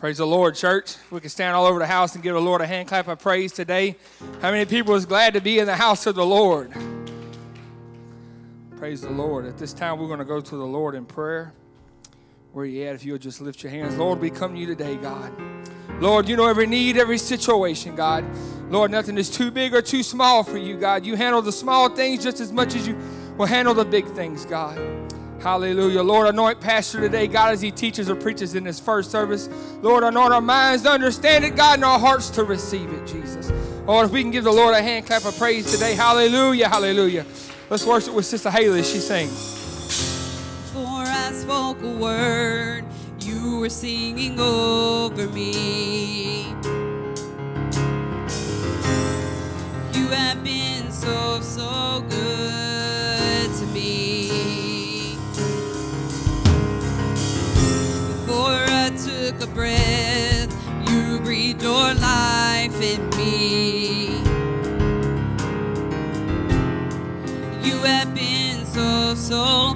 Praise the Lord, church. We can stand all over the house and give the Lord a hand clap of praise today. How many people is glad to be in the house of the Lord? Praise the Lord. At this time, we're going to go to the Lord in prayer. Where you at? If you'll just lift your hands. Lord, we come to you today, God. Lord, you know every need, every situation, God. Lord, nothing is too big or too small for you, God. You handle the small things just as much as you will handle the big things, God. Hallelujah. Lord, anoint Pastor today, God, as he teaches or preaches in this first service. Lord, anoint our minds to understand it, God, and our hearts to receive it, Jesus. Lord, if we can give the Lord a hand clap of praise today. Hallelujah, hallelujah. Let's worship with Sister Haley as she sings. For I spoke a word, you were singing over me. You have been so, so good life me. You have been so, so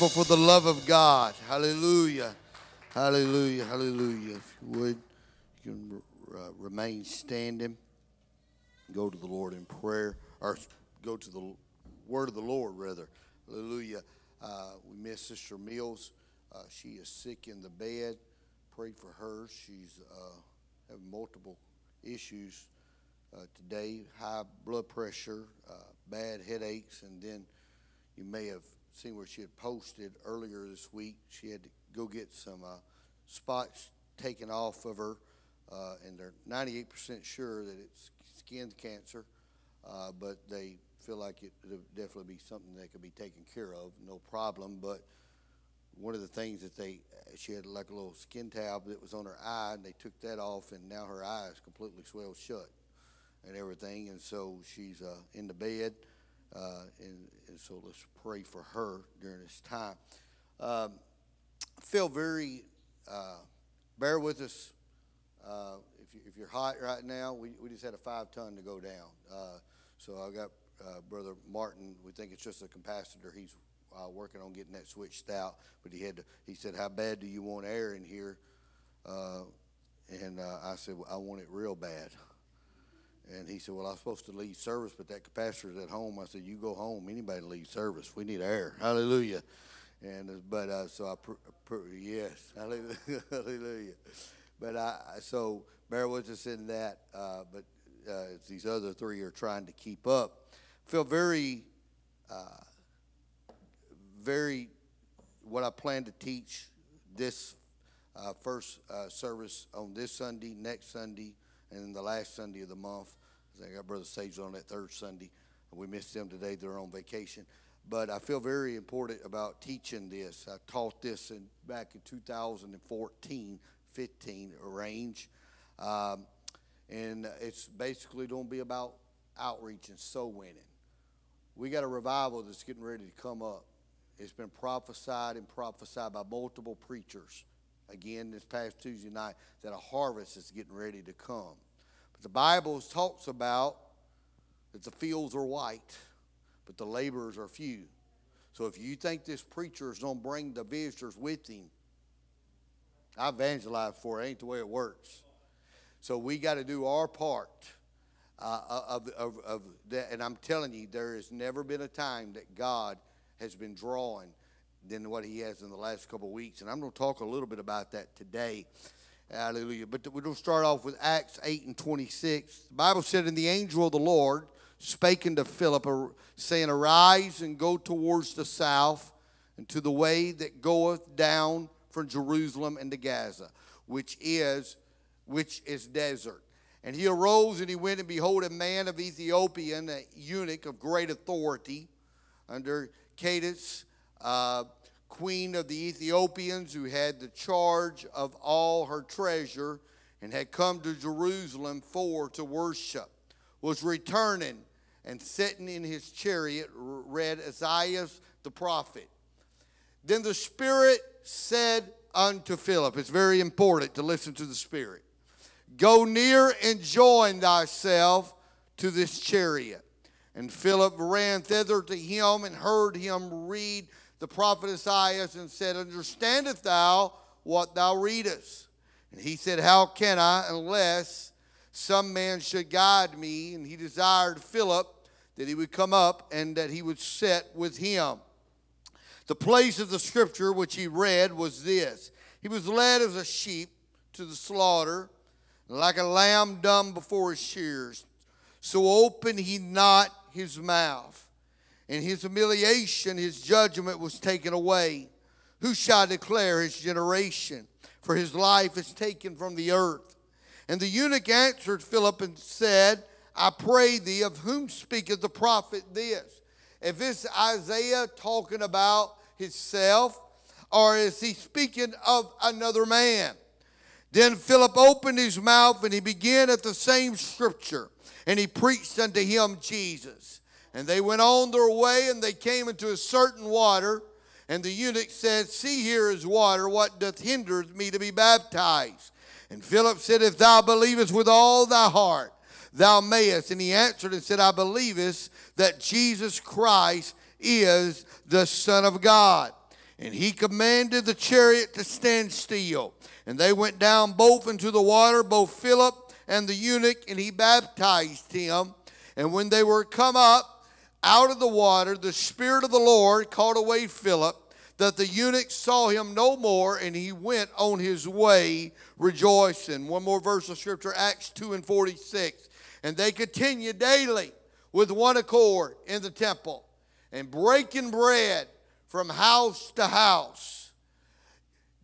thankful for the love of God? Hallelujah. Hallelujah. Hallelujah. If you would, you can uh, remain standing. Go to the Lord in prayer, or go to the word of the Lord, rather. Hallelujah. Uh, we miss Sister Mills. Uh, she is sick in the bed. Pray for her. She's uh, having multiple issues uh, today high blood pressure, uh, bad headaches, and then you may have seen where she had posted earlier this week. She had to go get some uh, spots taken off of her, uh, and they're 98% sure that it's skin cancer, uh, but they feel like it would definitely be something that could be taken care of, no problem. But one of the things that they, she had like a little skin tab that was on her eye, and they took that off, and now her eye is completely swelled shut. and everything. And so she's uh, in the bed, uh, and, and so let's pray for her during this time. Um, feel very, uh, bear with us. Uh, if, you, you're hot right now, we, we just had a five ton to go down. Uh, so I got uh, Brother Martin. We think it's just a capacitor. He's uh, working on getting that switched out. But he had to, he said, "How bad do you want air in here?" And I said, well, "I want it real bad." And he said, "Well, I'm supposed to leave service, but that capacitor's at home." I said, "You go home. Anybody leave service. We need air. Hallelujah." And uh, but uh, so I pr- pr- yes, hallelujah. But I so bear us in that. Uh, but uh, these other three are trying to keep up. Feel very, uh, very. What I plan to teach this uh, first service on this Sunday, next Sunday, and then the last Sunday of the month. I got Brother Sage on that third Sunday. We missed them today; they're on vacation. But I feel very important about teaching this. I taught this in back in 2014, 15 range. Um, and it's basically going to be about outreach and soul winning. We got a revival that's getting ready to come up. It's been prophesied and prophesied by multiple preachers. Again, this past Tuesday night, that a harvest is getting ready to come. The Bible talks about that the fields are white, but the laborers are few. So if you think this preacher is going to bring the visitors with him, I evangelize for it. Ain't the way it works. So we got to do our part uh, of, of, of that. And I'm telling you, there has never been a time that God has been drawing than what he has in the last couple of weeks. And I'm going to talk a little bit about that today. Hallelujah. But we're going to start off with Acts 8 and 26. The Bible said, And the angel of the Lord spake unto Philip, saying, Arise and go towards the south, and to the way that goeth down from Jerusalem into Gaza, which is which is desert. And he arose and he went and behold a man of Ethiopian, a eunuch of great authority, under Candace, uh, queen of the Ethiopians, who had the charge of all her treasure, and had come to Jerusalem for to worship, was returning and sitting in his chariot, read Isaiah the prophet. Then the Spirit said unto Philip, it's very important to listen to the Spirit. Go near and join thyself to this chariot. And Philip ran thither to him and heard him read the prophet Isaiah and said, Understandest thou what thou readest? And he said, How can I unless some man should guide me? And he desired Philip that he would come up and that he would sit with him. The place of the scripture which he read was this He was led as a sheep to the slaughter like a lamb dumb before his shears. So opened he not his mouth. In his humiliation, his judgment was taken away. Who shall declare his generation? For his life is taken from the earth. And the eunuch answered Philip and said, I pray thee, of whom speaketh the prophet this? If it's Isaiah talking about himself, or is he speaking of another man? Then Philip opened his mouth and he began at the same scripture and he preached unto him Jesus. And they went on their way and they came into a certain water. And the eunuch said, See, here is water. What doth hinder me to be baptized? And Philip said, If thou believest with all thy heart, thou mayest. And he answered and said, I believest that Jesus Christ is the Son of God. And he commanded the chariot to stand still. And they went down both into the water, both Philip and the eunuch, and he baptized him. And when they were come up out of the water, the Spirit of the Lord called away Philip, that the eunuch saw him no more, and he went on his way rejoicing. One more verse of scripture, Acts 2 and 46. And they continued daily with one accord in the temple and breaking bread from house to house,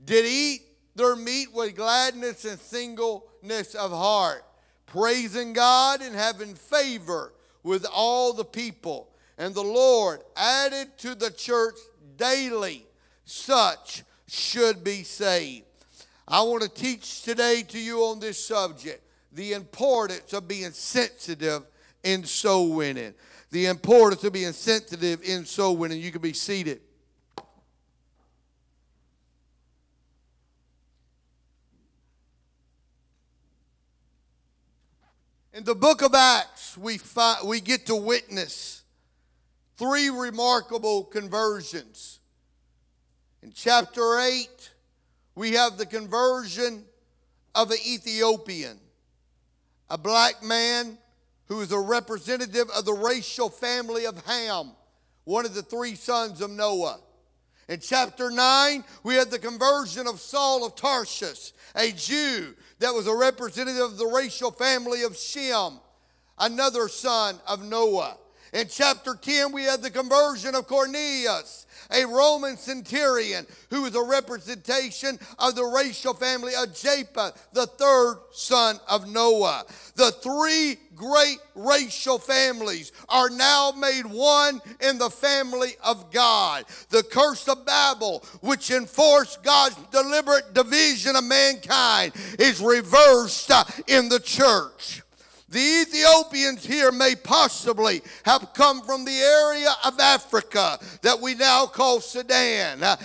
did eat their meat with gladness and singleness of heart, praising God and having favor with all the people. And the Lord added to the church daily such should be saved. I want to teach today to you on this subject the importance of being sensitive in soul winning. The importance of being sensitive in soul winning. You can be seated. In the book of Acts, we, find, we get to witness three remarkable conversions. In chapter 8, we have the conversion of an Ethiopian, a black man who is a representative of the racial family of Ham, one of the three sons of Noah. In chapter 9, we had the conversion of Saul of Tarsus, a Jew that was a representative of the racial family of Shem, another son of Noah. In chapter 10, we had the conversion of Cornelius, a Roman centurion who was a representation of the racial family of Japheth, the third son of Noah. The three great racial families are now made one in the family of God. The curse of Babel, which enforced God's deliberate division of mankind, is reversed uh, in the church. The Ethiopians here may possibly have come from the area of Africa that we now call Sudan, a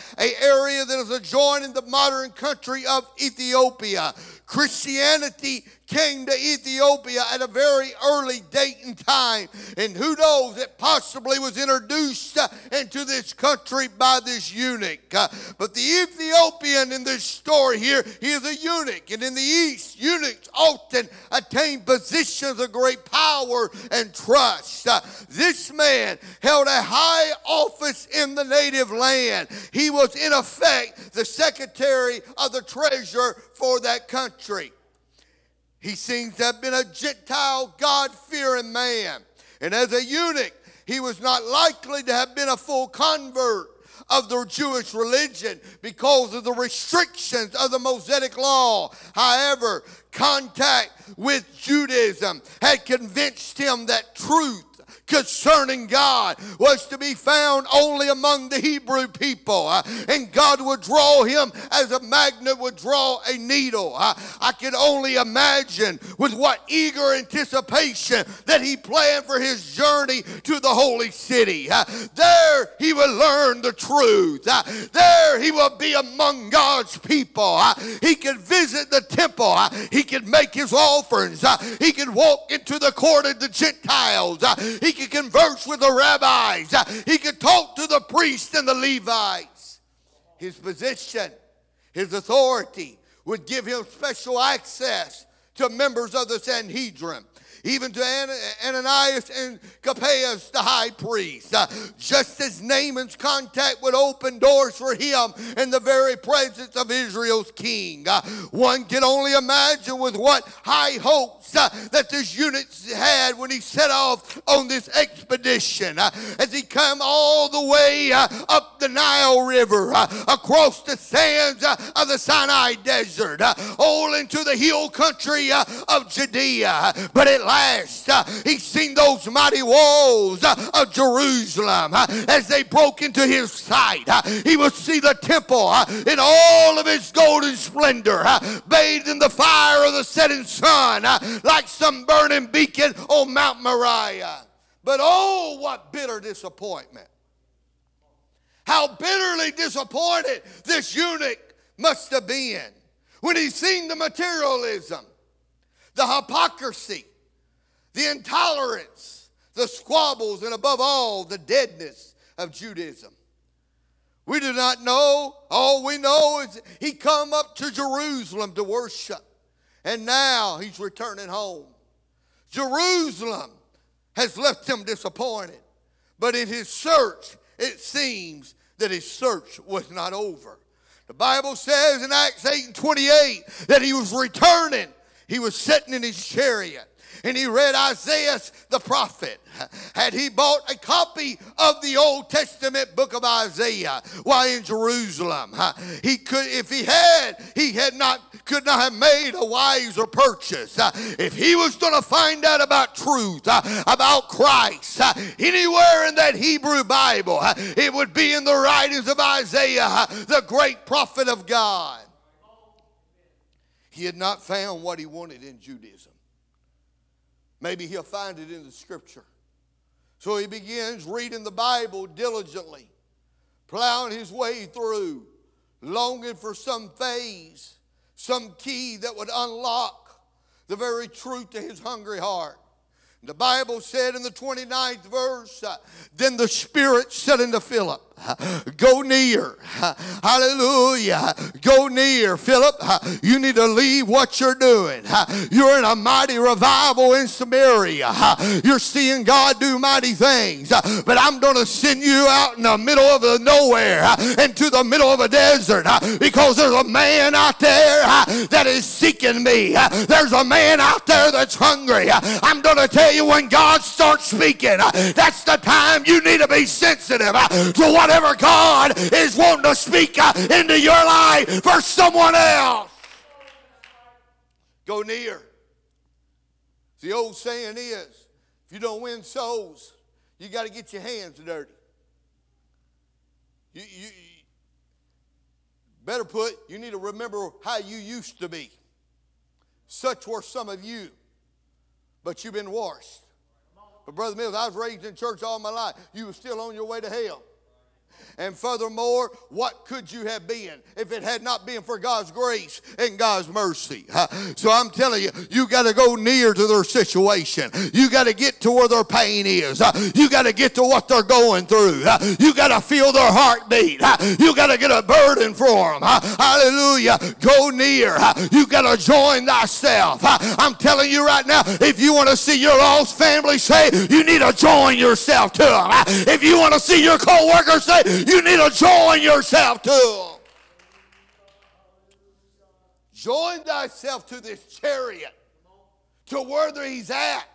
area that is adjoining the modern country of Ethiopia. Christianity came to Ethiopia at a very early date and time. And who knows, it possibly was introduced uh, into this country by this eunuch. Uh, but the Ethiopian in this story here, he is a eunuch. And in the East, eunuchs often attain positions of great power and trust. Uh, this man held a high office in the native land. He was, in effect, the secretary of the treasurer for that country. He seems to have been a Gentile, God fearing man. And as a eunuch, he was not likely to have been a full convert of the Jewish religion because of the restrictions of the Mosaic law. However, contact with Judaism had convinced him that truth concerning God was to be found only among the Hebrew people. Uh, and God would draw him as a magnet would draw a needle. Uh, I can only imagine with what eager anticipation that he planned for his journey to the holy city. Uh, there he would learn the truth. There he would be among God's people. He could visit the temple. He could make his offerings. He could walk into the court of the Gentiles. He could converse with the rabbis, he could talk to the priests and the Levites. His position, his authority would give him special access to members of the Sanhedrin even to Ananias and Caiaphas, the high priest. Uh, just as Naaman's contact would open doors for him in the very presence of Israel's king. Uh, one can only imagine with what high hopes uh, that this eunuch had when he set off on this expedition. As he came all the way up the Nile River, across the sands of the Sinai Desert, all into the hill country of Judea. But at last, uh, he seen those mighty walls uh, of Jerusalem uh, as they broke into his sight. Uh, he would see the temple in all of its golden splendor, bathed in the fire of the setting sun, like some burning beacon on Mount Moriah. But oh, what bitter disappointment! How bitterly disappointed this eunuch must have been when he seen the materialism, the hypocrisy, the intolerance, the squabbles, and above all, the deadness of Judaism. We do not know. All we know is he come up to Jerusalem to worship, and now he's returning home. Jerusalem has left him disappointed, but in his search, it seems that his search was not over. The Bible says in Acts 8 and 28 that he was returning. He was sitting in his chariot and he read Isaiah the prophet. Had he bought a copy of the Old Testament book of Isaiah while in Jerusalem, he could, if he had, he had not, could not have made a wiser purchase. If he was going to find out about truth, about Christ, anywhere in that Hebrew Bible, it would be in the writings of Isaiah, the great prophet of God. He had not found what he wanted in Judaism. Maybe he'll find it in the scripture. So he begins reading the Bible diligently, plowing his way through, longing for some phase, some key that would unlock the very truth to his hungry heart. The Bible said in the 29th verse, uh, then the Spirit said unto Philip, Go near. Hallelujah. Go near. Philip, you need to leave what you're doing. You're in a mighty revival in Samaria. You're seeing God do mighty things. But I'm going to send you out in the middle of the nowhere, into the middle of a desert, because there's a man out there that is seeking me. There's a man out there that's hungry. I'm going to tell you when God starts speaking, that's the time you need to be sensitive to what whatever God is wanting to speak uh, into your life for someone else. Go near. The old saying is if you don't win souls, you got to get your hands dirty. You, you, better put, you need to remember how you used to be. Such were some of you, but you've been washed. But Brother Mills, I was raised in church all my life. You were still on your way to hell. And furthermore, what could you have been if it had not been for God's grace and God's mercy? So I'm telling you, you got to go near to their situation. You got to get to where their pain is. You got to get to what they're going through. You got to feel their heartbeat. You got to get a burden for them. Hallelujah. Go near. You got to join thyself. I'm telling you right now, if you want to see your lost family say, you need to join yourself to them. If you want to see your co-worker say, you need to join yourself to them. Join thyself to this chariot, to where he's at.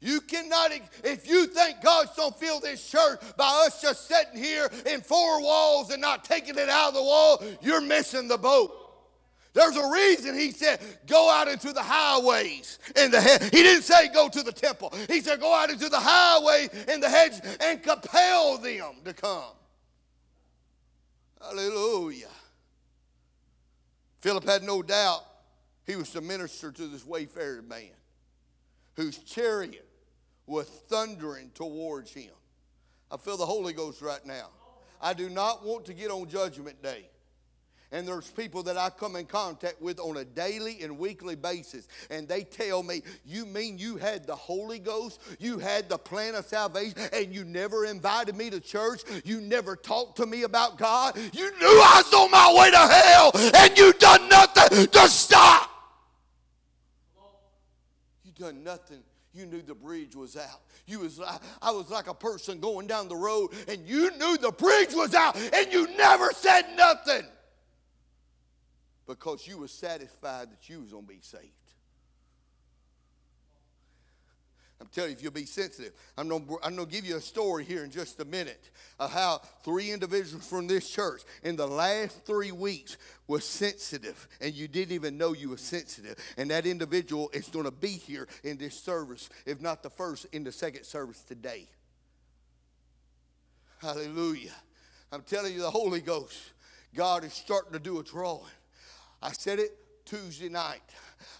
You cannot, if you think God's going to fill this church by us just sitting here in four walls and not taking it out of the wall, you're missing the boat. There's a reason he said, go out into the highways and the head. He didn't say go to the temple. He said, go out into the highway and the hedge and compel them to come. Hallelujah. Philip had no doubt he was to minister to this wayfaring man whose chariot was thundering towards him. I feel the Holy Ghost right now. I do not want to get on Judgment Day and there's people that I come in contact with on a daily and weekly basis, and they tell me, You mean you had the Holy Ghost? You had the plan of salvation, and you never invited me to church? You never talked to me about God? You knew I was on my way to hell, and you done nothing to stop. You done nothing. You knew the bridge was out. You was I was like a person going down the road, and you knew the bridge was out, and you never said nothing because you were satisfied that you was going to be saved. I'm telling you, if you'll be sensitive, I'm going, I'm to give you a story here in just a minute of how three individuals from this church in the last three weeks were sensitive, and you didn't even know you were sensitive. And that individual is going to be here in this service, if not the first, in the second service today. Hallelujah. I'm telling you, the Holy Ghost, God is starting to do a drawing. I said it Tuesday night.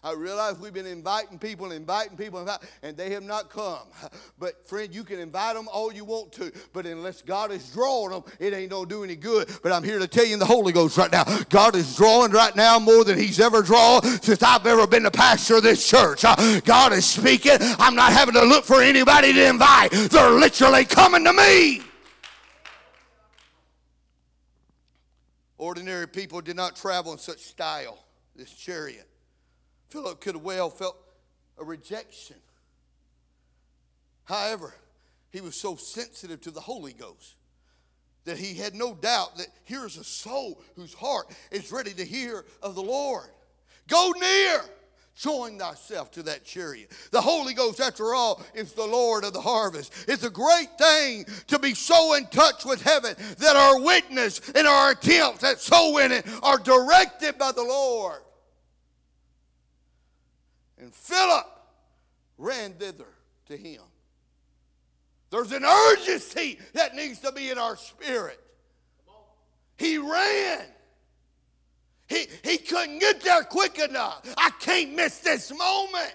I realize we've been inviting people, inviting people, and they have not come. But friend, you can invite them all you want to, but unless God is drawing them, it ain't gonna do any good. But I'm here to tell you in the Holy Ghost right now, God is drawing right now more than He's ever drawn since I've ever been the pastor of this church. Uh, God is speaking. I'm not having to look for anybody to invite. They're literally coming to me. Ordinary people did not travel in such style, this chariot. Philip could have well felt a rejection. However, he was so sensitive to the Holy Ghost that he had no doubt that here's a soul whose heart is ready to hear of the Lord. Go near. Join thyself to that chariot. The Holy Ghost, after all, is the Lord of the harvest. It's a great thing to be so in touch with heaven that our witness and our attempts at soul winning are directed by the Lord. And Philip ran thither to him. There's an urgency that needs to be in our spirit. He ran. He, he couldn't get there quick enough. I can't miss this moment.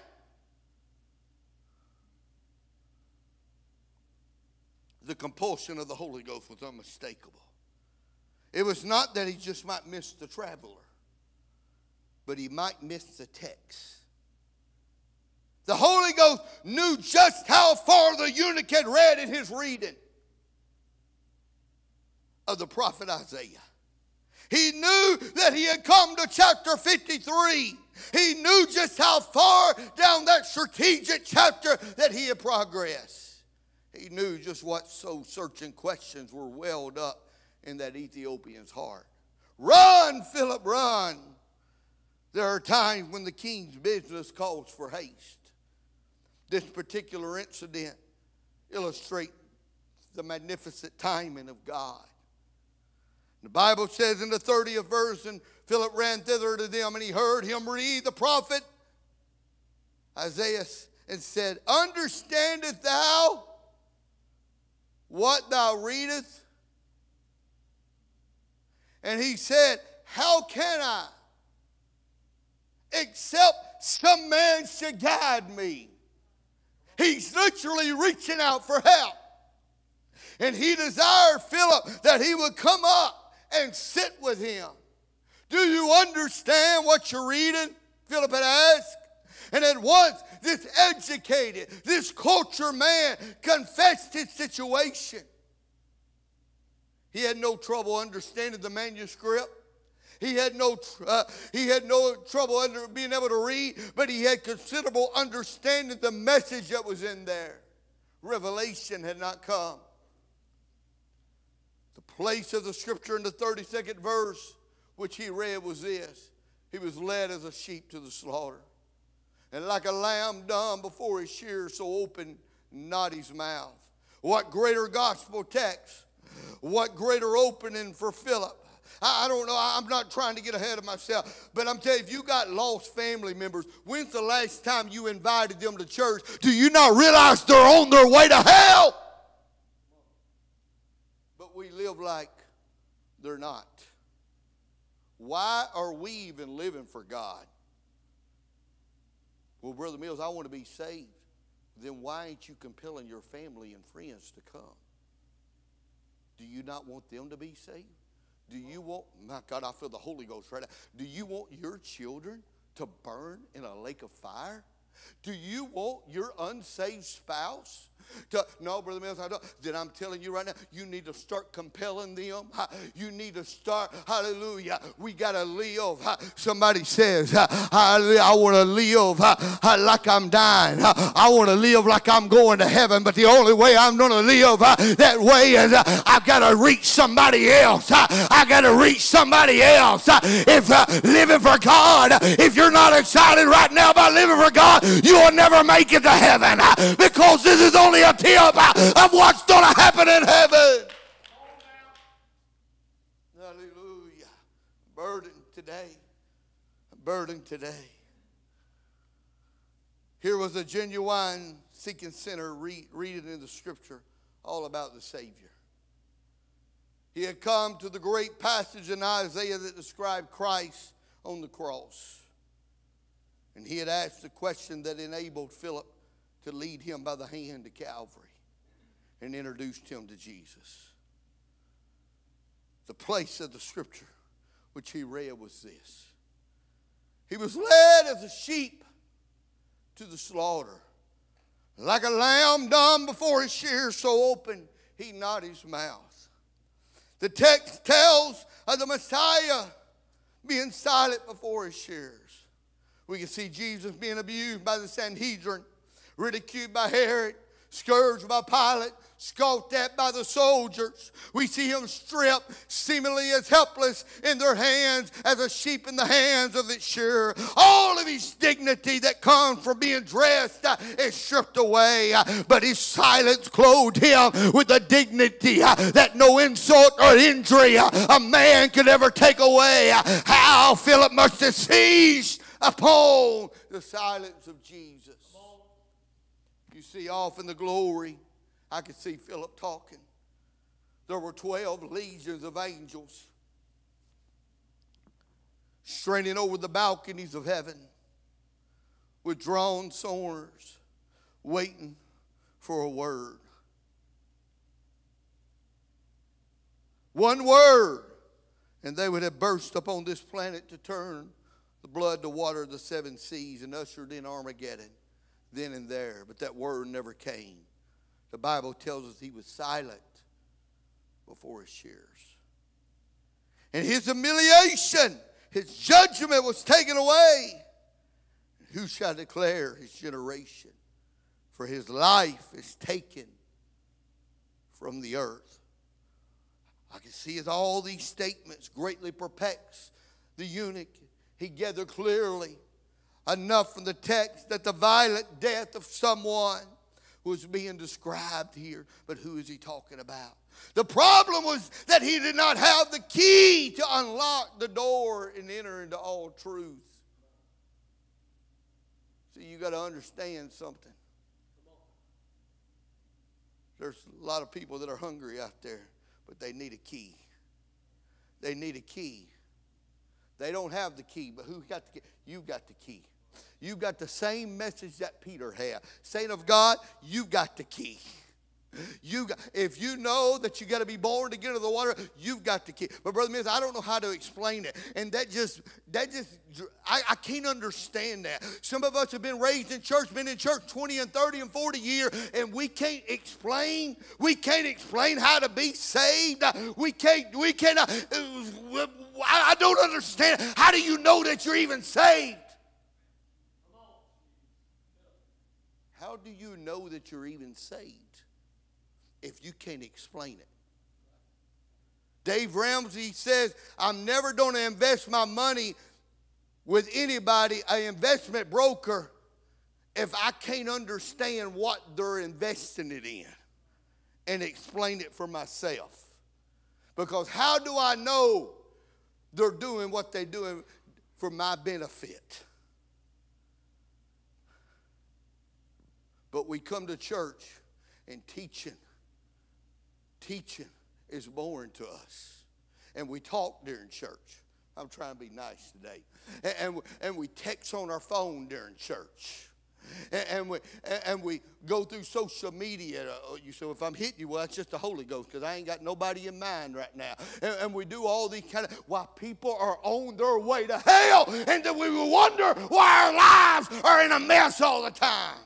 The compulsion of the Holy Ghost was unmistakable. It was not that he just might miss the traveler, but he might miss the text. The Holy Ghost knew just how far the eunuch had read in his reading of the prophet Isaiah. He knew that he had come to chapter 53. He knew just how far down that strategic chapter that he had progressed. He knew just what soul searching questions were welled up in that Ethiopian's heart. Run, Philip, run. There are times when the king's business calls for haste. This particular incident illustrates the magnificent timing of God. The Bible says in the 30th verse, and Philip ran thither to them, and he heard him read the prophet Isaiah and said, Understandest thou what thou readest? And he said, How can I? Except some man should guide me. He's literally reaching out for help. And he desired Philip that he would come up and sit with him. Do you understand what you're reading? Philip had asked. And at once, this educated, this culture man confessed his situation. He had no trouble understanding the manuscript. He had no, uh, he had no trouble under being able to read, but he had considerable understanding the message that was in there. Revelation had not come. Place of the scripture in the 32nd verse, which he read, was this He was led as a sheep to the slaughter. And like a lamb dumb before his shears, so open not his mouth. What greater gospel text? What greater opening for Philip? I, don't know. I'm not trying to get ahead of myself. But I'm telling you, if you got lost family members, when's the last time you invited them to church? Do you not realize they're on their way to hell? We live like they're not. Why are we even living for God? Well, Brother Mills, I want to be saved. Then why ain't you compelling your family and friends to come? Do you not want them to be saved? Do you want, my God, I feel the Holy Ghost right now. Do you want your children to burn in a lake of fire? Do you want your unsaved spouse to, no, Brother Mills, I don't. Then I'm telling you right now, you need to start compelling them. You need to start, hallelujah. We got to live. Somebody says, I want to live like I'm dying. I want to live like I'm going to heaven, but the only way I'm going to live that way is I've got to reach somebody else. I got to reach somebody else. If uh, living for God, if you're not excited right now about living for God, you will never make it to heaven uh, because this is only a tip uh, of what's going to happen in heaven. Hallelujah. Burden today. Burden today. Here was a genuine seeking sinner read, reading in the scripture all about the Savior. He had come to the great passage in Isaiah that described Christ on the cross. And he had asked the question that enabled Philip to lead him by the hand to Calvary and introduced him to Jesus. The place of the scripture which he read was this He was led as a sheep to the slaughter. Like a lamb dumb before his shears, so open he not his mouth. The text tells of the Messiah being silent before his shears. We can see Jesus being abused by the Sanhedrin ridiculed by Herod, scourged by Pilate, scoffed at by the soldiers. We see him stripped, seemingly as helpless in their hands as a sheep in the hands of its shearer. All of his dignity that comes from being dressed uh, is stripped away, uh, but his silence clothed him with a dignity uh, that no insult or injury a man could ever take away. How Philip must have seized upon the silence of Jesus You see off in the glory, I could see Philip talking. There were 12 legions of angels straining over the balconies of heaven with drawn swords, waiting for a word. One word, and they would have burst upon this planet to turn the blood to water the seven seas and ushered in Armageddon then and there. But that word never came. The Bible tells us he was silent before his shears. And his humiliation, his judgment was taken away. Who shall declare his generation? For his life is taken from the earth. I can see as all these statements greatly perplex the eunuch. He gathered clearly enough from the text that the violent death of someone was being described here. But who is he talking about? The problem was that he did not have the key to unlock the door and enter into all truth. See, you got to understand something. There's a lot of people that are hungry out there, but they need a key. They need a key. They don't have the key, but who got the key? You got the key. You got the same message that Peter had. Saint of God, you got the key. You got, if you know that you got to be born to get into the water, you've got to keep. But brother Mills, I don't know how to explain it, and that just that just I, I can't understand that. Some of us have been raised in church, been in church 20 and 30 and 40 years, and we can't explain. We can't explain how to be saved. We can't. We cannot. I don't understand. How do you know that you're even saved? How do you know that you're even saved if you can't explain it? Dave Ramsey says, I'm never going to invest my money with anybody, an investment broker, if I can't understand what they're investing it in and explain it for myself. Because how do I know they're doing what they're doing for my benefit? But we come to church and teaching, teaching is boring to us. And we talk during church. I'm trying to be nice today. And, and, and we text on our phone during church. And, and, we, and we go through social media. Uh, you say, if I'm hitting you, well, that's just the Holy Ghost because I ain't got nobody in mind right now. And, and, we do all these kind of, while people are on their way to hell, and then we wonder why our lives are in a mess all the time.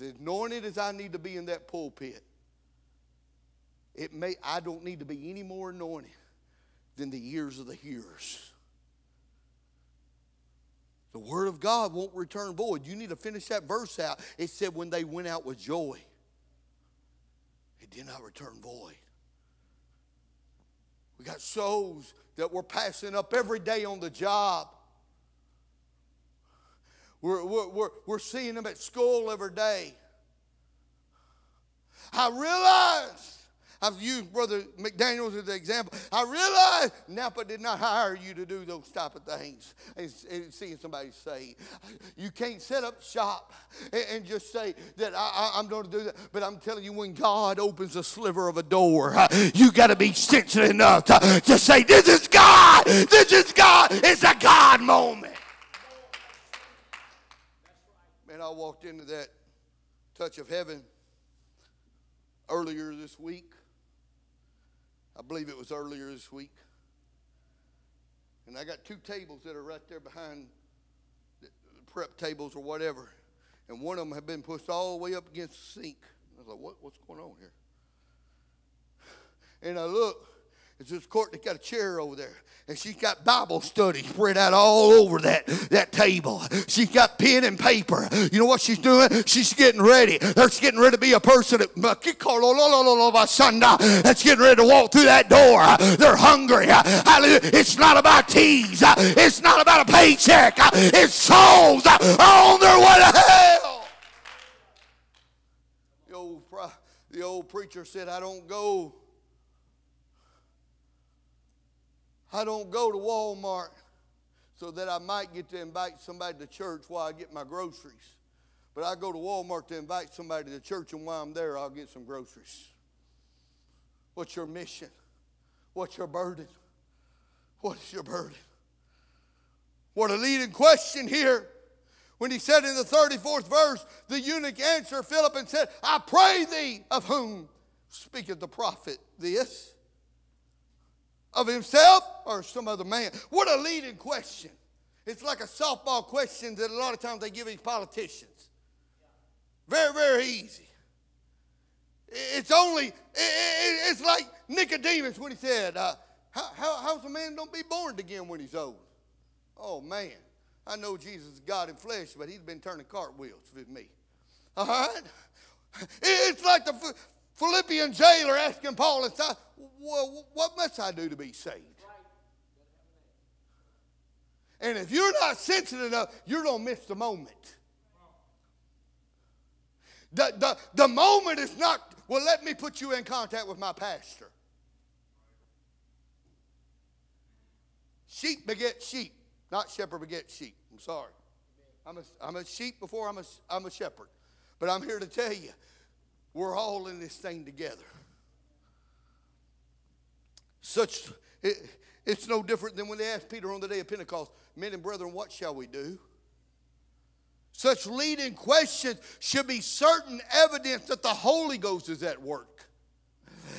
As anointed as I need to be in that pulpit, it may I don't need to be any more anointed than the ears of the hearers. The word of God won't return void. You need to finish that verse out. It said when they went out with joy, it did not return void. We got souls that we're passing up every day on the job. We're, we're, we're, we're seeing them at school every day. I realize, I've used Brother McDaniels as an example. I realize Napa did not hire you to do those type of things. And, and seeing somebody say, you can't set up shop and, and just say that I, am going to do that. But I'm telling you, when God opens a sliver of a door, you got to be sensitive enough to, to say, this is God. This is God. It's a God moment. Man, I walked into that touch of heaven earlier this week. I believe it was earlier this week. And I got two tables that are right there behind the prep tables or whatever. And one of them had been pushed all the way up against the sink. I was like, what, what's going on here? And I look, it's this Courtney got a chair over there and she's got Bible study spread out all over that, that table. She's got pen and paper. You know what she's doing? She's getting ready. That's getting ready to be a person that, that's getting ready to walk through that door. They're hungry. It's not about teas. It's not about a paycheck. It's souls on their way to hell. The old, the old preacher said, I don't go I don't go to Walmart so that I might get to invite somebody to church while I get my groceries. But I go to Walmart to invite somebody to church, and while I'm there, I'll get some groceries. What's your mission? What's your burden? What is your burden? What a leading question here. When he said in the 34th verse, the eunuch answered Philip and said, I pray thee, of whom speaketh the prophet this? Of himself or some other man? What a leading question. It's like a softball question that a lot of times they give these politicians. Very, very easy. It's only, it's like Nicodemus when he said, uh, how, how, how's a man don't be born again when he's old? Oh, man. I know Jesus is God in flesh, but he's been turning cartwheels with me. All right? It's like the Philippian jailer asking Paul, well, what must I do to be saved? And if you're not sensitive enough, you're going to miss the moment. The, the, the moment is not, well, let me put you in contact with my pastor. Sheep beget sheep, not shepherd beget sheep. I'm sorry. I'm a, I'm a sheep before I'm a, I'm a shepherd. But I'm here to tell you, we're all in this thing together. Such, it, it's no different than when they asked Peter on the day of Pentecost, Men and brethren, what shall we do? Such leading questions should be certain evidence that the Holy Ghost is at work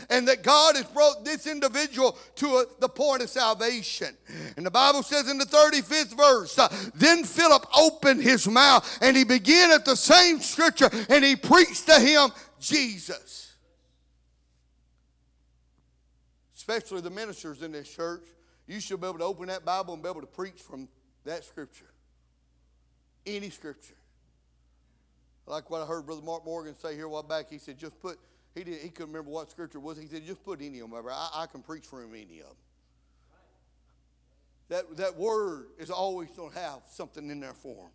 and that God has brought this individual to a, the point of salvation. And the Bible says in the 35th verse, uh, then Philip opened his mouth and he began at the same scripture and he preached to him Jesus. Especially the ministers in this church, you should be able to open that Bible and be able to preach from that scripture. Any scripture. Like what I heard Brother Mark Morgan say here a while back, he said, just put he, didn't. he couldn't remember what scripture was. He said, just put any of them over. I, I can preach from any of them. That, that word is always going to have something in there for him.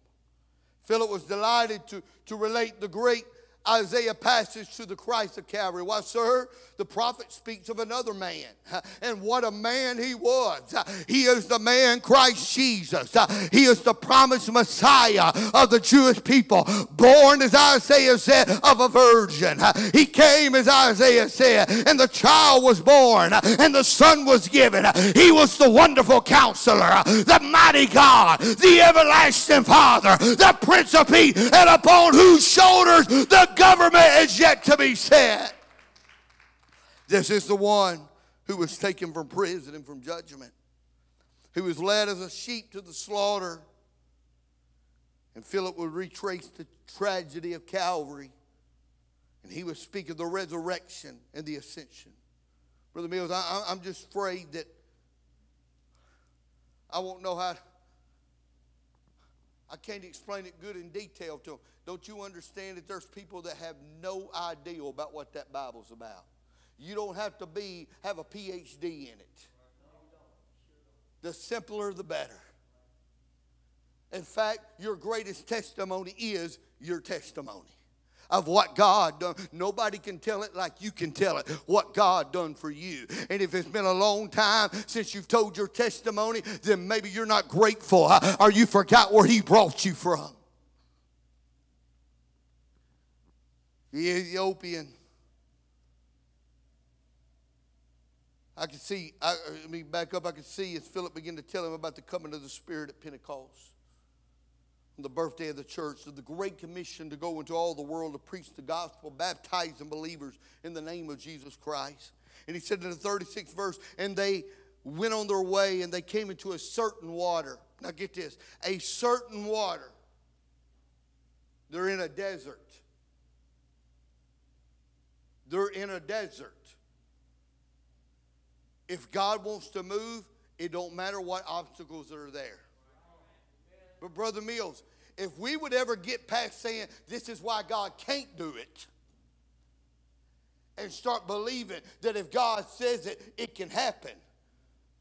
Philip was delighted to, to relate the great Isaiah passage to the Christ of Calvary. Why, sir, the prophet speaks of another man, and what a man he was. He is the man Christ Jesus. He is the promised Messiah of the Jewish people, born, as Isaiah said, of a virgin. He came, as Isaiah said, and the child was born, and the son was given. He was the wonderful counselor, the mighty God, the everlasting Father, the Prince of Peace, and upon whose shoulders the government is yet to be set. This is the one who was taken from prison and from judgment, who was led as a sheep to the slaughter. And Philip would retrace the tragedy of Calvary, and he would speak of the resurrection and the ascension. Brother Mills, I, am just afraid that I won't know how. I can't explain it good in detail to them. Don't you understand that there's people that have no idea about what that Bible's about? You don't have to be have a PhD in it. The simpler the better. In fact, your greatest testimony is your testimony of what God done. Nobody can tell it like you can tell it, what God done for you. And if it's been a long time since you've told your testimony, then maybe you're not grateful or you forgot where He brought you from. The Ethiopian. I could see, I, uh, I mean, back up, I could see as Philip began to tell him about the coming of the Spirit at Pentecost the birthday of the church, of the great commission to go into all the world to preach the gospel, baptizing believers in the name of Jesus Christ. And he said in the 36th verse, and they went on their way and they came into a certain water. Now get this a certain water. They're in a desert. They're in a desert. If God wants to move, it don't matter what obstacles are there. But, Brother Mills, if we would ever get past saying this is why God can't do it, and start believing that if God says it, it can happen,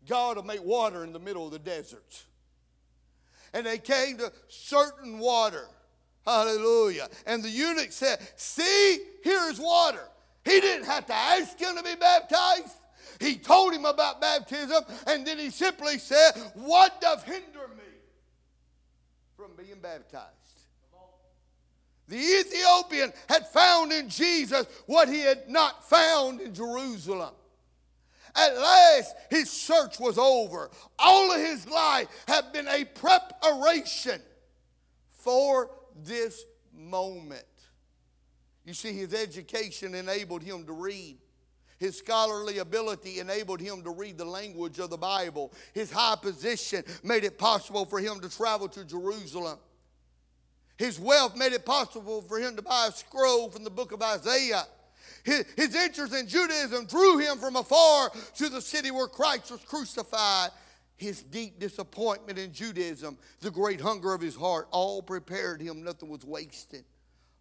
God will make water in the middle of the desert. And they came to certain water. Hallelujah. And the eunuch said, See, here is water. He didn't have to ask him to be baptized. He told him about baptism, and then he simply said, What doth hinder me? From being baptized. The Ethiopian had found in Jesus what he had not found in Jerusalem. At last, his search was over. All of his life had been a preparation for this moment. You see, his education enabled him to read. His scholarly ability enabled him to read the language of the Bible. His high position made it possible for him to travel to Jerusalem. His wealth made it possible for him to buy a scroll from the book of Isaiah. His, interest in Judaism drew him from afar to the city where Christ was crucified. His deep disappointment in Judaism, the great hunger of his heart, all prepared him. Nothing was wasted.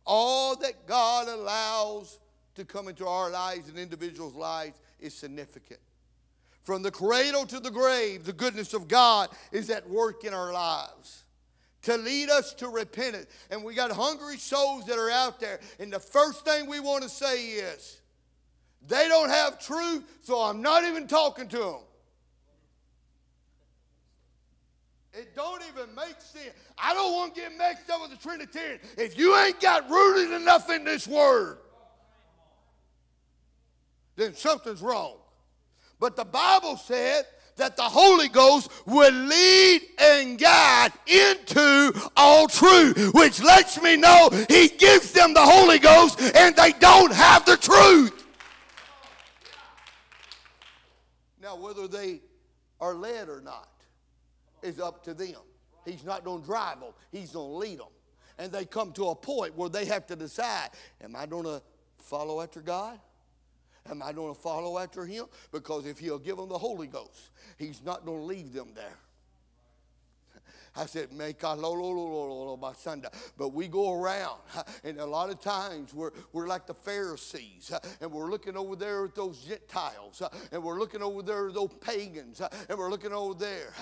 All that God allows to come into our lives and individuals' lives is significant. From the cradle to the grave, the goodness of God is at work in our lives to lead us to repentance. And we got hungry souls that are out there. And the first thing we want to say is, they don't have truth, so I'm not even talking to them. It don't even make sense. I don't want to get mixed up with the Trinitarian. If you ain't got rooted enough in this word, then something's wrong. But the Bible said that the Holy Ghost will lead and guide into all truth, which lets me know He gives them the Holy Ghost and they don't have the truth. Now, whether they are led or not is up to them. He's not going to drive them, He's going to lead them. And they come to a point where they have to decide Am I going to follow after God? Am I going to follow after him? Because if he'll give them the Holy Ghost, he's not going to leave them there. I said. But we go around, and a lot of times we're, we're like the Pharisees, and we're looking over there at those Gentiles, and we're looking over there at those pagans, and we're looking over there.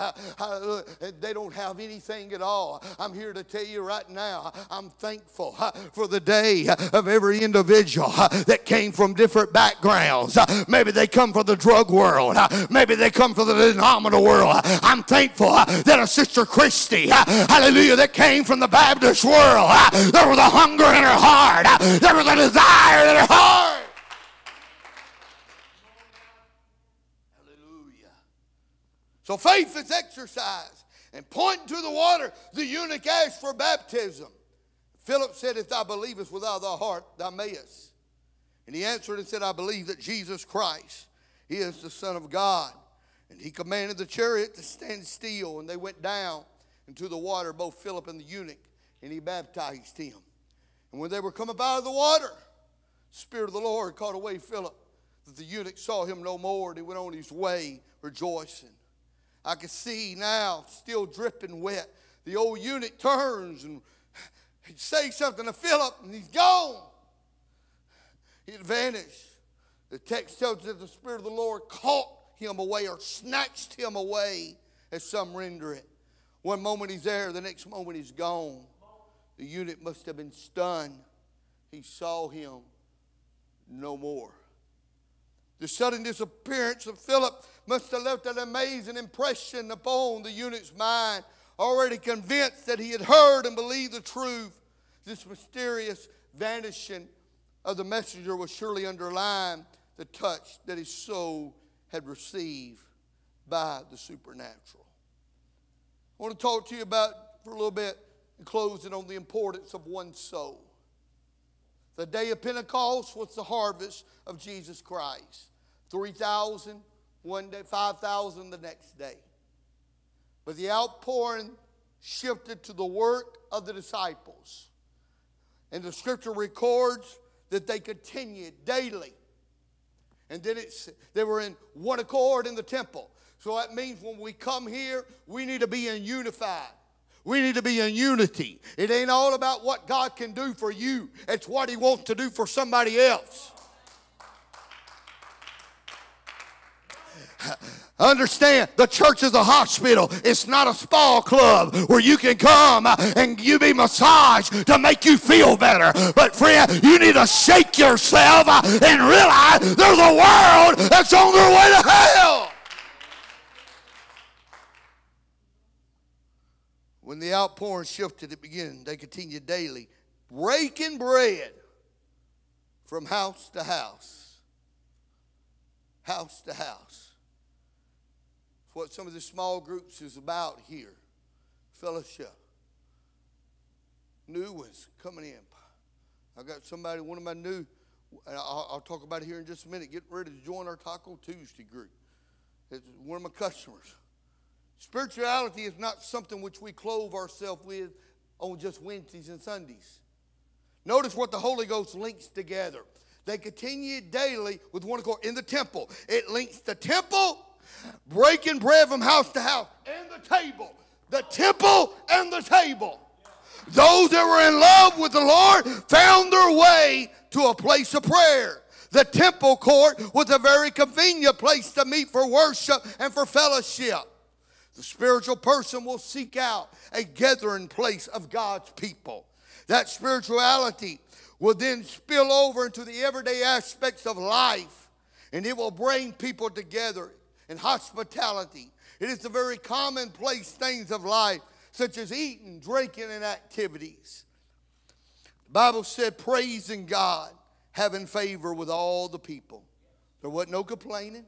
They don't have anything at all. I'm here to tell you right now, I'm thankful for the day of every individual that came from different backgrounds. Maybe they come from the drug world, maybe they come from the denominational world. I'm thankful that a sister Christian hallelujah, that came from the Baptist world. There was a hunger in her heart, there was a desire in her heart. Hallelujah. So faith is exercise. And pointing to the water, the eunuch asked for baptism. Philip said, If thou believest with all thy heart, thou mayest. And he answered and said, I believe that Jesus Christ, he is the Son of God. And he commanded the chariot to stand still, and they went down into the water, both Philip and the eunuch, and he baptized him. And when they were come up out of the water, the Spirit of the Lord caught away Philip, that the eunuch saw him no more, and he went on his way rejoicing. I can see now, still dripping wet, the old eunuch turns and he'd say something to Philip, and he's gone. He'd vanished. The text tells us that the Spirit of the Lord caught him away or snatched him away, as some render it. One moment he's there, the next moment he's gone. The eunuch must have been stunned. He saw him no more. The sudden disappearance of Philip must have left an amazing impression upon the eunuch's mind, already convinced that he had heard and believed the truth. This mysterious vanishing of the messenger was surely underlined the touch that his soul had received by the supernatural. I want to talk to you about, for a little bit, in closing, on the importance of one soul. The day of Pentecost was the harvest of Jesus Christ. 3,000 one day, 5,000 the next day. But the outpouring shifted to the work of the disciples. And the scripture records that they continued daily. And then it's, they were in one accord in the temple. So that means when we come here, we need to be in unified. We need to be in unity. It ain't all about what God can do for you, it's what He wants to do for somebody else. Understand, the church is a hospital. It's not a spa club where you can come and you be massaged to make you feel better. But friend, you need to shake yourself and realize there's a world that's on their way to hell. When the outpouring shifted, it began. They continued daily, breaking bread from house to house. House to house. It's what some of the small groups is about here. Fellowship. New ones coming in. I got somebody, one of my new, I'll, I'll talk about it here in just a minute, getting ready to join our Taco Tuesday group. It's one of my customers. Spirituality is not something which we clothe ourselves with on just Wednesdays and Sundays. Notice what the Holy Ghost links together. They continue daily with one accord in the temple. It links the temple, breaking bread from house to house, and the table. The temple and the table. Those that were in love with the Lord found their way to a place of prayer. The temple court was a very convenient place to meet for worship and for fellowship. The spiritual person will seek out a gathering place of God's people. That spirituality will then spill over into the everyday aspects of life and it will bring people together in hospitality. It is the very commonplace things of life, such as eating, drinking, and activities. The Bible said, praising God, having favor with all the people. There wasn't no complaining,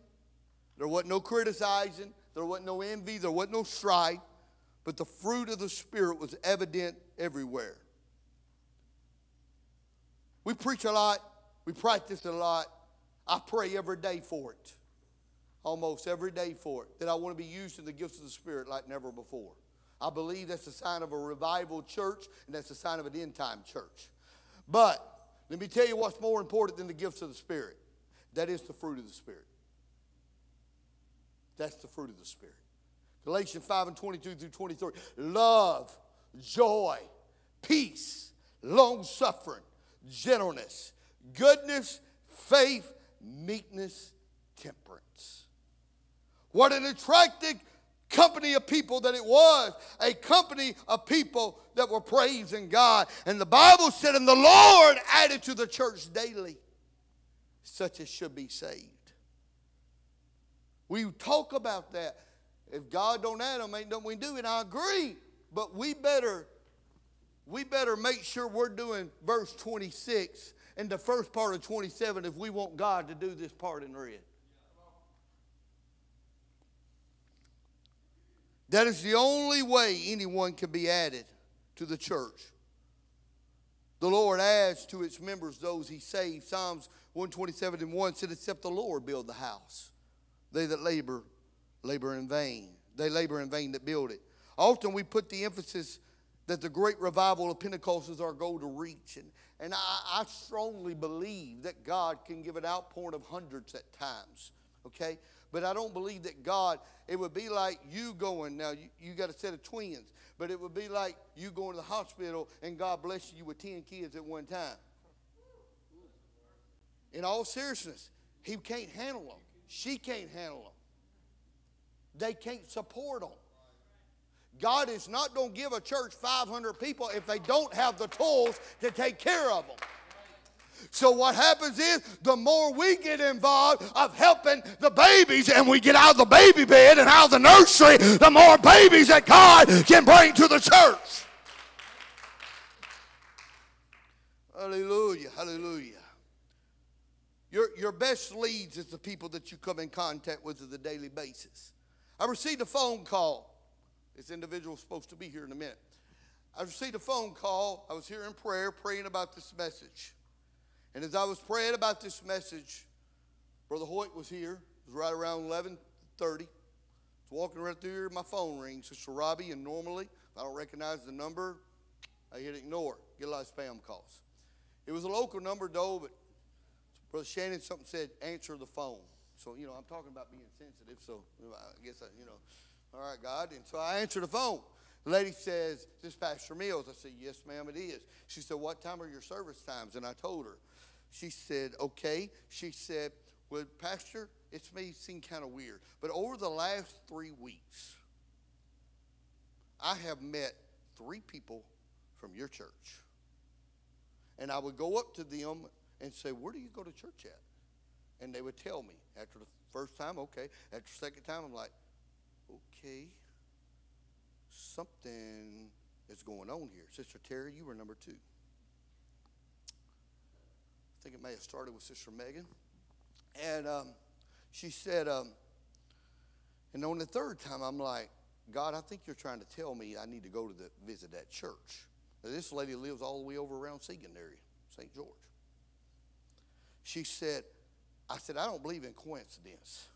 there wasn't no criticizing, there wasn't no envy, there wasn't no strife, but the fruit of the Spirit was evident everywhere. We preach a lot, we practice a lot. I pray every day for it, almost every day for it, that I want to be used in the gifts of the Spirit like never before. I believe that's a sign of a revival church, and that's a sign of an end time church. But let me tell you what's more important than the gifts of the Spirit that is the fruit of the Spirit. That's the fruit of the Spirit. Galatians 5 and 22 through 23. Love, joy, peace, long suffering, gentleness, goodness, faith, meekness, temperance. What an attractive company of people that it was a company of people that were praising God. And the Bible said, And the Lord added to the church daily such as should be saved. We talk about that. If God don't add them, ain't nothing we do. And I agree. But we better, we better make sure we're doing verse 26 and the first part of 27 if we want God to do this part in red. That is the only way anyone can be added to the church. The Lord adds to its members those he saves. Psalms 127 and 1 said, Except the Lord build the house. They that labor, labor in vain. They labor in vain that build it. Often we put the emphasis that the great revival of Pentecost is our goal to reach. And, and I, I strongly believe that God can give an outpouring of hundreds at times. Okay? But I don't believe that God, it would be like you going, now you, you got a set of twins, but it would be like you going to the hospital and God blessing you with 10 kids at one time. In all seriousness, He can't handle them. She can't handle them. They can't support them. God is not going to give a church 500 people if they don't have the tools to take care of them. So what happens is the more we get involved of helping the babies and we get out of the baby bed and out of the nursery, the more babies that God can bring to the church. Hallelujah, hallelujah. Your, your best leads is the people that you come in contact with on a daily basis. I received a phone call. This individual is supposed to be here in a minute. I received a phone call. I was here in prayer praying about this message. And as I was praying about this message, Brother Hoyt was here. It was right around 11:30. I was walking right through here, my phone rings. Sister Robbie, and normally, if I don't recognize the number, I hit ignore. Get a lot of spam calls. It was a local number, though, but Brother Shannon something said, answer the phone. So, you know, I'm talking about being sensitive, so I guess, I, you know, all right, God. And so I answer the phone. The lady says, This Pastor Mills? I said, Yes, ma'am, it is. She said, What time are your service times? And I told her. She said, Okay. She said, Well, Pastor, it may seem kind of weird, but over the last three weeks, I have met three people from your church. And I would go up to them and say, Where do you go to church at? And they would tell me. After the first time, okay. After the second time, I'm like, Okay, something is going on here. Sister Terry, you were number two. I think it may have started with Sister Megan. And um, she said, um, and on the third time, I'm like, God, I think you're trying to tell me I need to go to the, visit that church. Now, this lady lives all the way over around Siegen area. St. George. She said, I said, I don't believe in coincidence.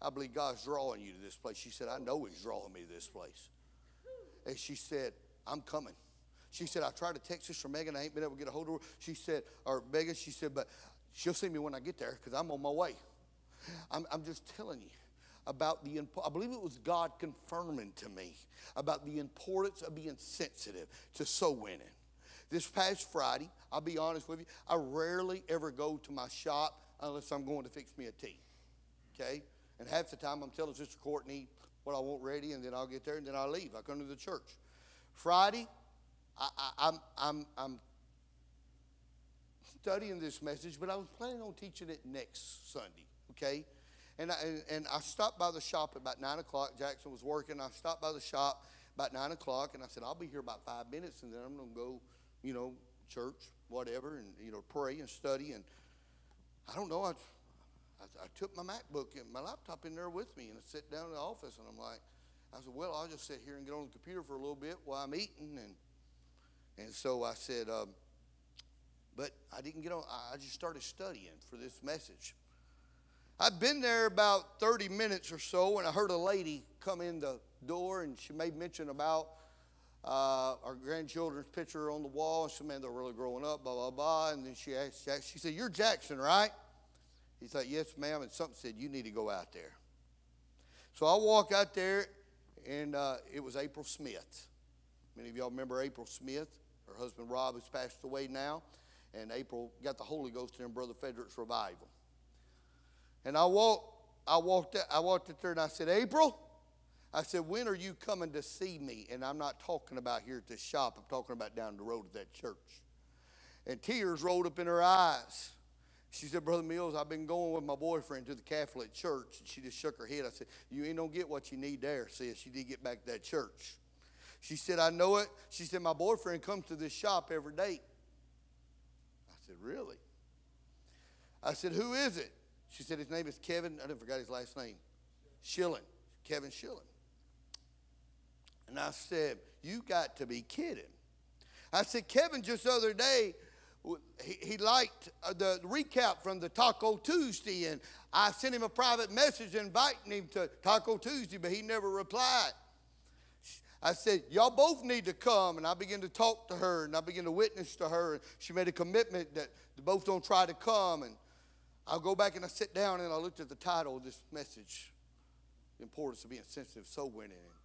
I believe God's drawing you to this place. She said, I know He's drawing me to this place. And she said, I'm coming. She said, I tried to text Sister Megan. I ain't been able to get a hold of her. She said, or Megan, she said, but she'll see me when I get there because I'm on my way. I'm, I'm just telling you about the, I believe it was God confirming to me about the importance of being sensitive to soul winning. This past Friday, I'll be honest with you, I rarely ever go to my shop unless I'm going to fix me a tea. Okay? And half the time I'm telling Sister Courtney what I want ready, and then I'll get there, and then I'll leave. I come to the church. Friday, I, I, I'm, I'm, I'm studying this message, but I was planning on teaching it next Sunday, okay? And I, and, and I stopped by the shop at about 9 o'clock. Jackson was working. I stopped by the shop about 9 o'clock, and I said, I'll be here about five minutes, and then I'm going to go, you know, church, whatever, and, you know, pray and study. And I don't know, I, I, I took my MacBook and my laptop in there with me, and I sit down in the office, and I'm like, I said, well, I'll just sit here and get on the computer for a little bit while I'm eating. And, and so I said, um, but I didn't get on, I just started studying for this message. I'd been there about 30 minutes or so, and I heard a lady come in the door, and she made mention about uh, our grandchildren's picture on the wall. She said, man, they're really growing up, blah, blah, blah. And then she asked, she said, you're Jackson, right? He said, yes, ma'am. And something said, you need to go out there. So I walk out there, and uh, it was April Smith. Many of y'all remember April Smith. Her husband Rob has passed away now, and April got the Holy Ghost in Brother Frederick's revival. And I walked, I walked, I walked up there and I said, April, I said, when are you coming to see me? And I'm not talking about here at this shop. I'm talking about down the road at that church. And tears rolled up in her eyes. She said, Brother Mills, I've been going with my boyfriend to the Catholic church. And she just shook her head. I said, You ain't gonna get what you need there, sis. You to get back to that church. She said, I know it. She said, My boyfriend comes to this shop every day. I said, Really? I said, Who is it? She said his name is Kevin. I didn't forget his last name. Schilling. Kevin Schilling. And I said, You got to be kidding. I said, Kevin, just the other day, he, he liked uh, the recap from the Taco Tuesday, and I sent him a private message inviting him to Taco Tuesday, but he never replied. I said, Y'all both need to come. And I began to talk to her and I began to witness to her. And she made a commitment that both don't try to come. And I'll go back and I sit down and I looked at the title of this message, The Importance of Being Sensitive Soul Winning. And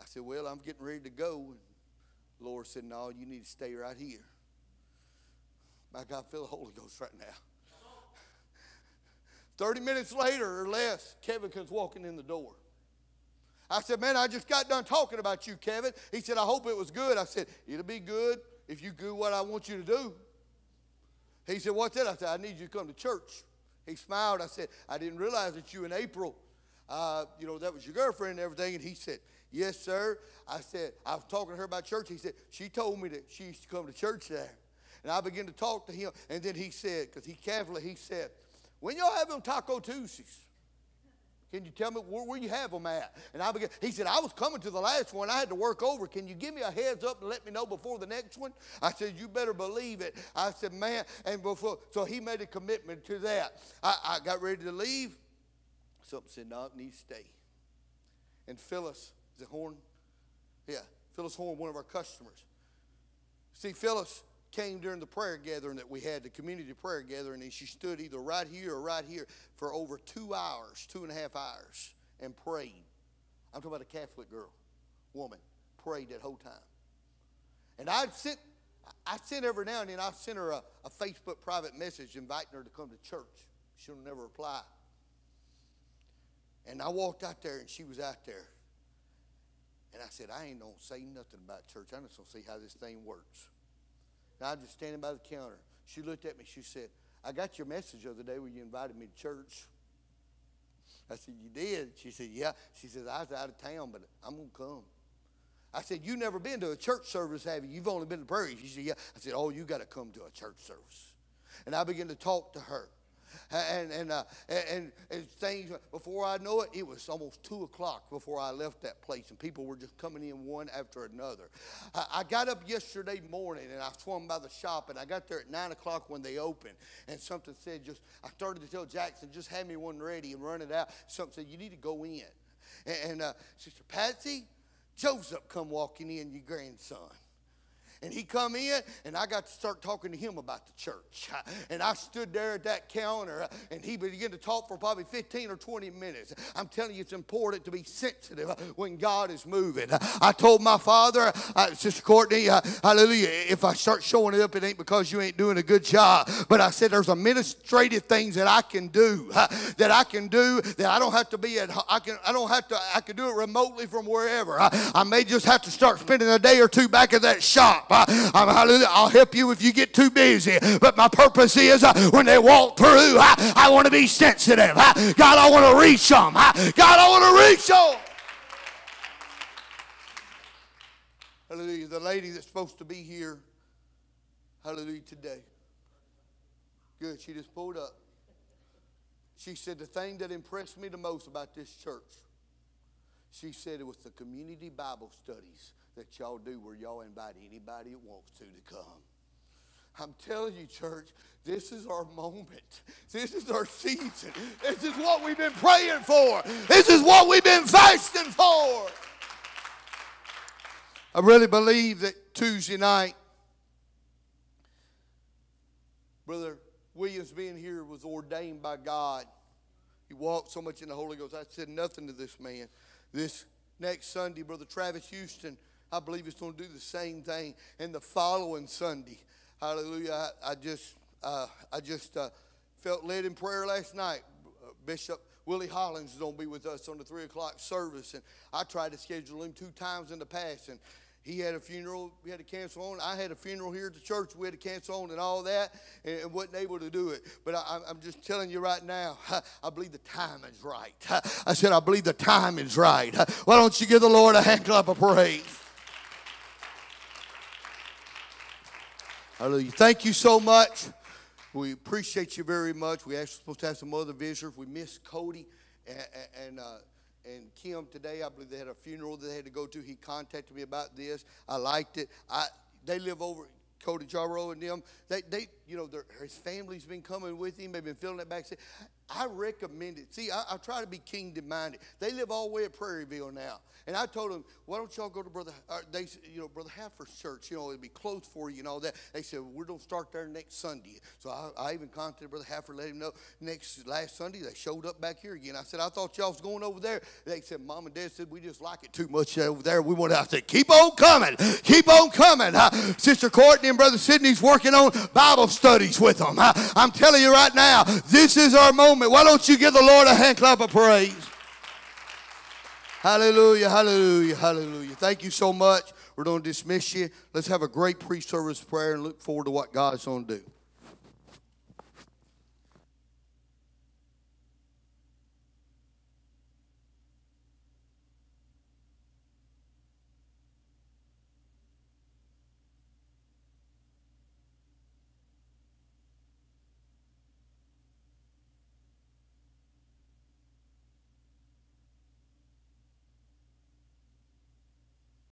I said, Well, I'm getting ready to go. And the Lord said, No, you need to stay right here. My God, I feel the Holy Ghost right now. 30 minutes later or less, Kevin comes walking in the door. I said, Man, I just got done talking about you, Kevin. He said, I hope it was good. I said, It'll be good if you do what I want you to do. He said, What's that? I said, I need you to come to church. He smiled. I said, I didn't realize that you and April, uh, you know, that was your girlfriend and everything. And he said, Yes, sir. I said, I was talking to her about church. He said, She told me that she used to come to church there. And I began to talk to him. And then he said, because he Catholic, he said, When y'all have them Taco Tuesdays? Can you tell me where, where, you have them at? And I began, he said, I was coming to the last one. I had to work over. Can you give me a heads up and let me know before the next one? I said, You better believe it. I said, Man, and before, so he made a commitment to that. I, I got ready to leave. Something said, No, it needs to stay. And Phyllis, the Horn? Yeah, Phyllis Horn, one of our customers. See, Phyllis, came during the prayer gathering that we had, the community prayer gathering, and she stood either right here or right here for over two hours, two and a half hours, and prayed. I'm talking about a Catholic girl, woman, prayed that whole time. And I'd sent, I sent every now and then, I sent her a, a Facebook private message inviting her to come to church. She'll never reply. And I walked out there, and she was out there. And I said, I ain't gonna say nothing about church. I'm just gonna see how this thing works. And I was just standing by the counter. She looked at me. She said, I got your message the other day when you invited me to church. I said, You did? She said, Yeah. She said, I was out of town, but I'm going to come. I said, You never been to a church service, have you? You've only been to prayer. She said, Yeah. I said, Oh, you got to come to a church service. And I began to talk to her. And and, uh, and and things. Before I know it, it was almost two o'clock before I left that place, and people were just coming in one after another. I, got up yesterday morning and I swung by the shop, and I got there at nine o'clock when they opened, and something said just. I started to tell Jackson just have me one ready and run it out. Something said you need to go in, and, and uh, Sister Patsy, Joseph come walking in, your grandson and he come in and i got to start talking to him about the church. And i stood there at that counter and he began to talk for probably 15 or 20 minutes. I'm telling you it's important to be sensitive when god is moving. I told my father uh, sister courtney uh, hallelujah if i start showing up it ain't because you ain't doing a good job. But i said there's administrative things that i can do uh, that i can do that i don't have to be at i can i don't have to i can do it remotely from wherever. I, I may just have to start spending a day or two back at that shop uh, hallelujah. I'll help you if you get too busy. But my purpose is uh, when they walk through, uh, I want to be sensitive. God, I want to reach them. God, I want to reach them. Hallelujah. The lady that's supposed to be here, hallelujah, today. Good. She just pulled up. She said, The thing that impressed me the most about this church, she said it was the community Bible studies that y'all do where y'all invite anybody that wants to to come. I'm telling you, church, this is our moment. This is our season. This is what we've been praying for. This is what we've been fasting for. I really believe that Tuesday night, Brother Williams being here was ordained by God. He walked so much in the Holy Ghost. I said nothing to this man. This next Sunday, Brother Travis Houston I believe it's going to do the same thing. And the following Sunday, hallelujah, I, I just, uh, I just uh, felt led in prayer last night. Bishop Willie Hollins is going to be with us on the 3 o'clock service. And I tried to schedule him two times in the past. And he had a funeral we had to cancel on. I had a funeral here at the church we had to cancel on and all that and, and wasn't able to do it. But I, am just telling you right now, I believe the time is right. I said, I believe the time is right. Why don't you give the Lord a hand clap of praise? Hallelujah. Thank you so much. We appreciate you very much. We actually supposed to have some other visitors. We missed Cody and and, uh, and Kim today. I believe they had a funeral that they had to go to. He contacted me about this. I liked it. I they live over Cody Jarrow and them. They they you know his family's been coming with him. They've been filling that back. I recommend it. See, I, I, try to be kingdom minded. They live all the way at Prairieville now. And I told them, why don't y'all go to Brother, they, you know, Brother Haffer's church, you know, it'll be close for you and all that. They said, well, we're to start there next Sunday. So I, I even contacted Brother Haffer, let him know next, last Sunday, they showed up back here again. I said, I thought y'all was going over there. They said, Mom and Dad said, we just like it too much over there. We want to, I said, keep on coming. Keep on coming. Uh, Sister Courtney and Brother Sidney's working on Bible studies with them. I'm telling you right now, this is our moment. Why don't you give the Lord a hand clap of praise? Hallelujah, hallelujah, hallelujah. Thank you so much. We're going to dismiss you. Let's have a great pre service prayer and look forward to what God's going to do.